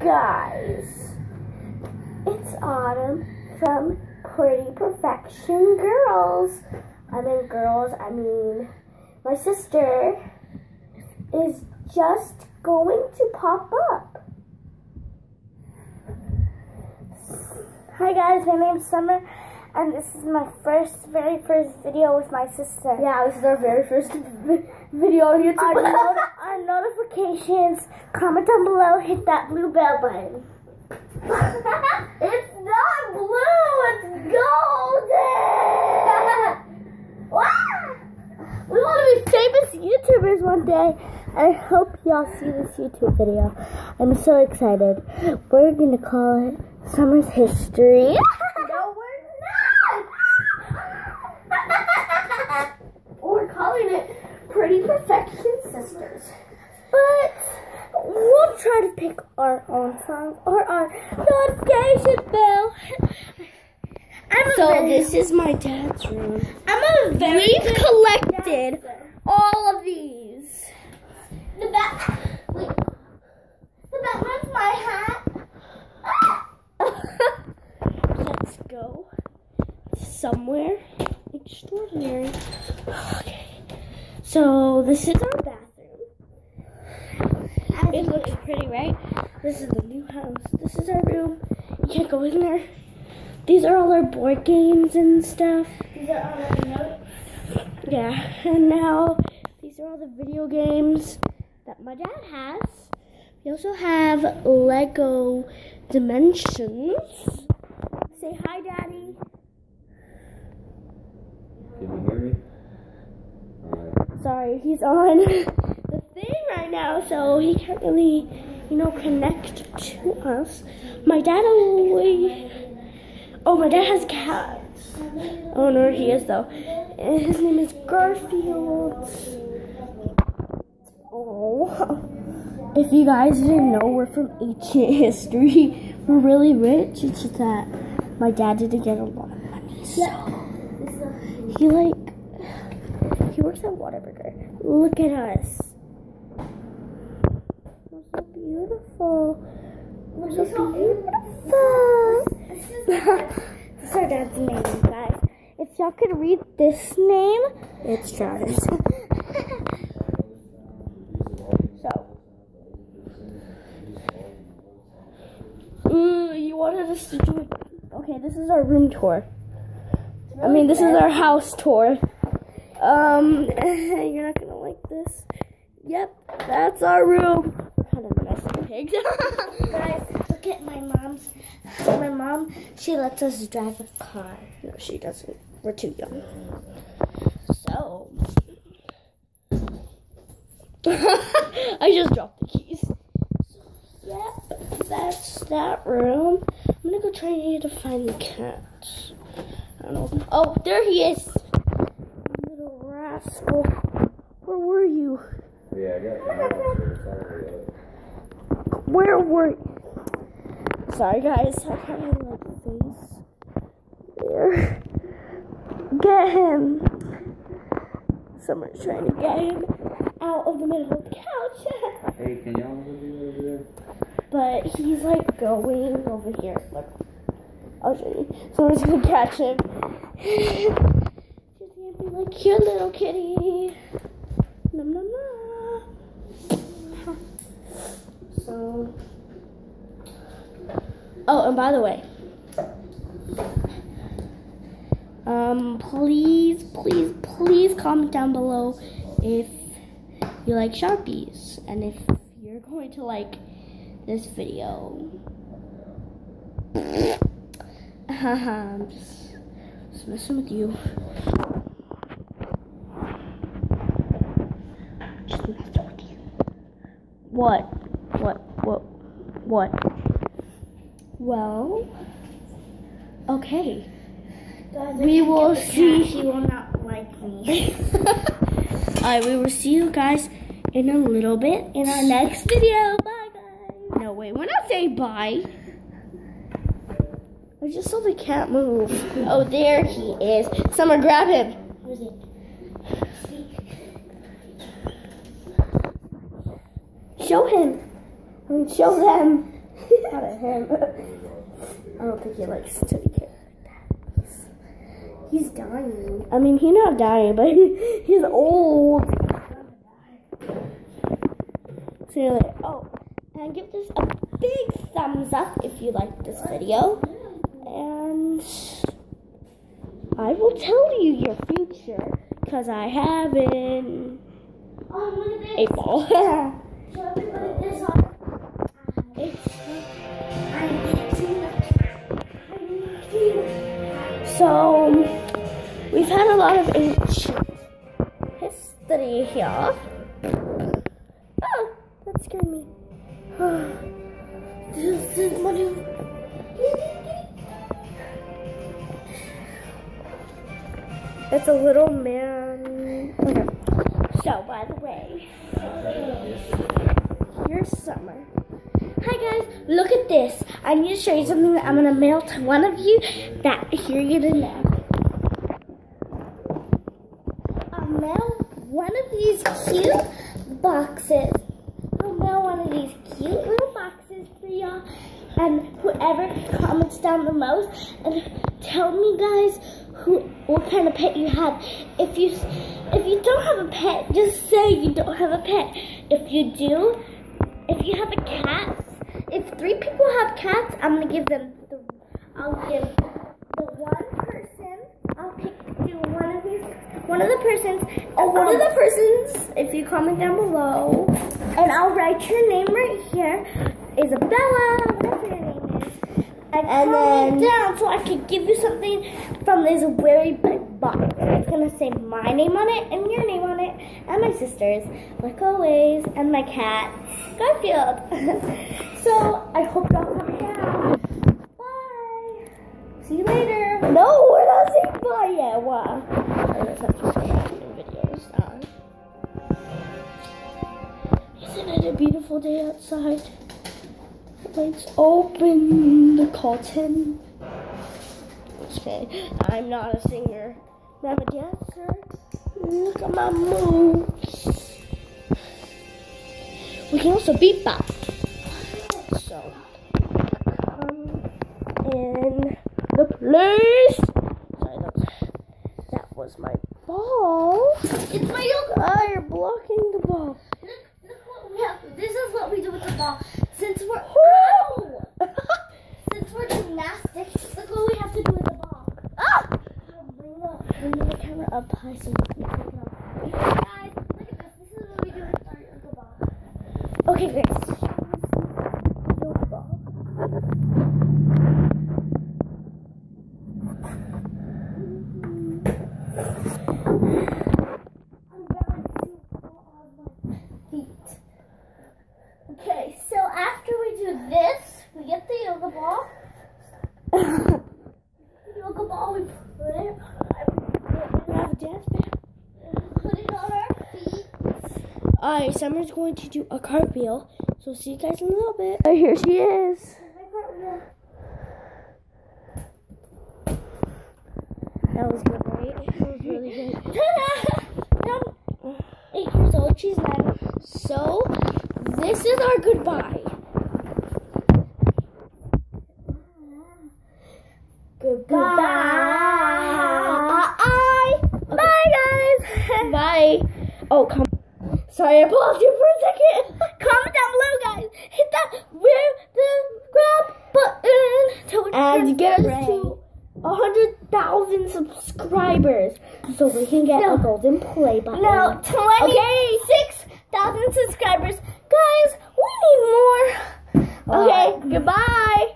guys, it's Autumn from Pretty Perfection Girls. I mean girls, I mean my sister is just going to pop up. Hi guys, my name's Summer and this is my first, very first video with my sister. Yeah, this is our very first vi- video on YouTube. Notifications, comment down below, hit that blue bell button. it's not blue, it's golden. We want to be famous YouTubers one day. I hope y'all see this YouTube video. I'm so excited. We're going to call it Summer's History. no, we're not. we're calling it Pretty Perfection Sisters. But we'll try to pick our own song or our notification bell. I'm So this is my dad's room. I'm a very We've collected all of these. The bat. Wait. The Batman's my hat. Let's go somewhere extraordinary. Okay. So this is our bathroom. It looks pretty, right? This is the new house. This is our room. You can't go in there. These are all our board games and stuff. These are all my notes. Yeah, and now these are all the video games that my dad has. We also have Lego Dimensions. Say hi, Daddy. Can you hear me? Sorry, he's on the thing right now, so he can't really, you know, connect to us. My dad always. Oh, my dad has cats. Oh, know where he is though. And His name is Garfield. Oh. If you guys didn't know, we're from ancient history. We're really rich. It's just that my dad didn't get a lot of money. So he like he works at Whataburger. Look at us. So beautiful. We're so beautiful. this is our dad's name, guys. If y'all could read this name, it's Travis. so. Ooh, you wanted us to do it. Okay, this is our room tour. I mean, this is our house tour. Um, you're not gonna like this. Yep, that's our room. We're kind of messy pigs. Guys, look at my mom's. My mom, she lets us drive a car. no, she doesn't. We're too young. So, I just dropped the keys. Yep, that's that room. I'm gonna go try to find the cat. I don't know. Oh, there he is. Little rascal. Where were you? Yeah, I got the house here. Sorry. uh, Where were you? Sorry, guys. I can't really like face. There. Get him. Someone's trying to get him out of the middle of the couch. Hey, can y'all look over there? but he's like going over here. Look. I'll show you. Someone's gonna catch him. She's gonna be like, here, little kitty. So. Oh, and by the way, um, please, please, please comment down below if you like Sharpies and if you're going to like this video. I'm just, just messing with you. Just messing with you. What? What? Well, okay. Guys, We will see. He will not like me. Alright, we will see you guys in a little bit in our next video. Bye, guys. No, wait, we're not saying bye. I just saw the cat move. Oh, there he is. Summer, grab him. Where's he? Show him. I mean, show them. Not at him. I don't think he likes to be carried like that. He's dying. I mean, he's not dying, but he, he's old. See you later. Oh, and give this a big thumbs up if you like this video. And I will tell you your future because I haven't. Oh. Eight ball. So, we've had a lot of ancient history here. Oh, that scared me. this is my new. It's a little man. Okay. So, by the way, here's summer. Hi guys, look at this. I need to show you something that I'm gonna mail to one of you that here you to know. I'll mail one of these cute boxes. I'll mail one of these cute little boxes for y'all. And whoever comments down the most and tell me guys who what kind of pet you have. If you if you don't have a pet, just say you don't have a pet. If you do, if you have a cat, if three people have cats, I'm gonna give them the. I'll give the one person. I'll pick do one of these. One of the persons. And one of the persons. If you comment down below, and I'll write your name right here, Isabella. Whatever your name is. And, And comment then- down so I could give you something from this very big box. It's gonna say my name on it and your name on it and my sister's, like always, and my cat, Garfield. so I hope y'all come down. Bye. See you later. No, we're not saying bye yet. Wow. I to videos. Isn't it a beautiful day outside? Let's open the curtain. Okay, I'm not a singer. I'm a dancer. Look at my moves. We can also beatbox. So, come in the place. Sorry, that was, that was my ball. It's my yoga. Ah, you're blocking the ball. Look, look what we have. This is what we do with the ball. Since we're Ow! since we're gymnastics, look what we have to do with the ball. ah! I'll bring up. Bring the camera up high. Guys, look at this. This is what we do with our yoga ball. Okay, Grace. Yoga ball. I'm balancing all on my feet. Okay, so after we do this, we get the yoga ball. the yoga ball, we put it, We have a dance band. put it on our feet. Alright, Summer's going to do a cartwheel. So see you guys in a little bit. Oh, here she is. That was good, right? That was really good. I'm eight years old. She's nine. So this is our goodbye. Goodbye. Bye, guys. Bye. Oh, come. Sorry, I paused you for a second. Comment down below, guys. Hit that where the grab button to and get us to a hundred thousand subscribers, so we can get a golden play button. No, 26,000 subscribers. Guys, we need more. Okay, goodbye.